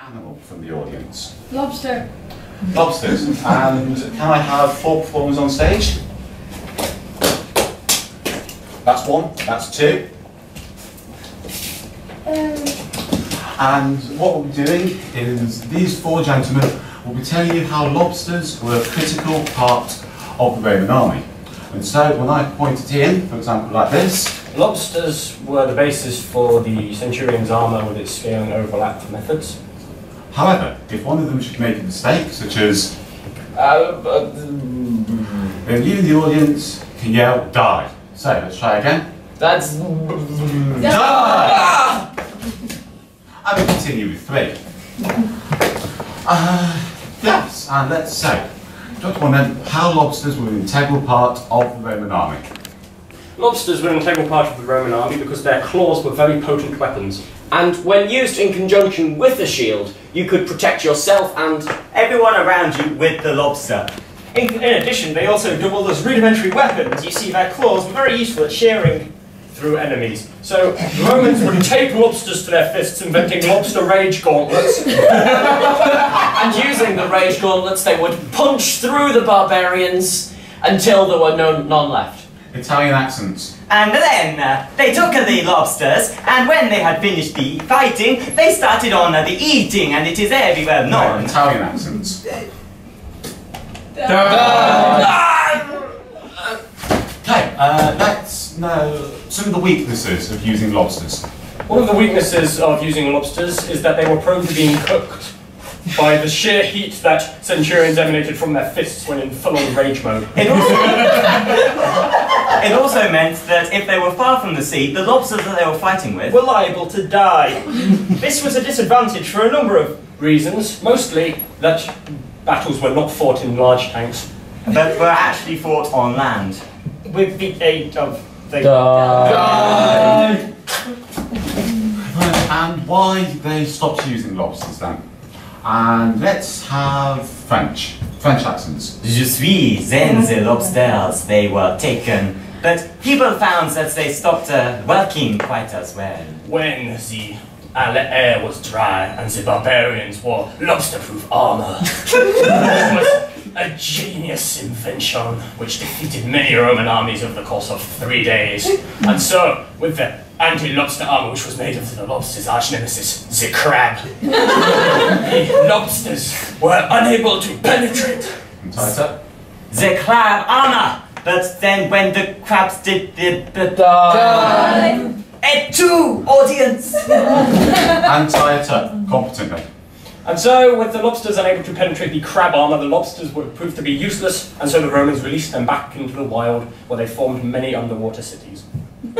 animal from the audience? Lobster. Lobsters. And can I have four performers on stage? That's one, that's two. Um, And what we'll be doing is these four gentlemen will be telling you how lobsters were a critical part of the Roman army. And so when I point it in, for example, like this, Lobsters were the basis for the Centurion's armour with its scale and overlap methods. However, if one of them should make a mistake, such as, Uh, uh, then you the audience can yell, die. So let's try again. that's. Die! And we continue with three. Uh, yes, and let's say, Dr. One how lobsters were an integral part of the Roman army. Lobsters were an integral part of the Roman army because their claws were very potent weapons. And when used in conjunction with a shield, you could protect yourself and Everyone around you with the lobster. In, in addition, they also doubled as rudimentary weapons. You see, their claws were very useful at shearing. through enemies. So Romans would tape lobsters to their fists, inventing lobster rage gauntlets. and using the rage gauntlets, they would punch through the barbarians until there were no none left. Italian accents. And then uh, they took uh, the lobsters, and when they had finished the fighting, they started on uh, the eating, and it is very well No, known. Italian accents. Okay, uh, let's know some of the weaknesses of using lobsters. One of the weaknesses of using lobsters is that they were prone to being cooked by the sheer heat that centurions emanated from their fists when in full-on rage mode. It also, meant that if they were far from the sea, the lobsters that they were fighting with Were liable to die. this was a disadvantage for a number of Reasons, mostly that battles were not fought in large tanks. but were actually fought on land. with the aid of the Die. And why they stopped using lobsters then. And let's have French. French accents. Je suis, then the lobsters, they were taken. But people found that they stopped uh, working quite as well. When the uh, air was dry and the barbarians wore lobster-proof armor. it was a genius invention which defeated many Roman armies over the course of three days. And so, with the anti-lobster armor which was made of the lobster's arch nemesis, the crab, the lobsters were unable to penetrate. And tighter. The crab armor! But then when the crabs did the... the Et tu, audience! And tighter. Competently. And so, with the lobsters unable to penetrate the crab armor, the lobsters would prove to be useless, and so the Romans released them back into the wild, where they formed many underwater cities.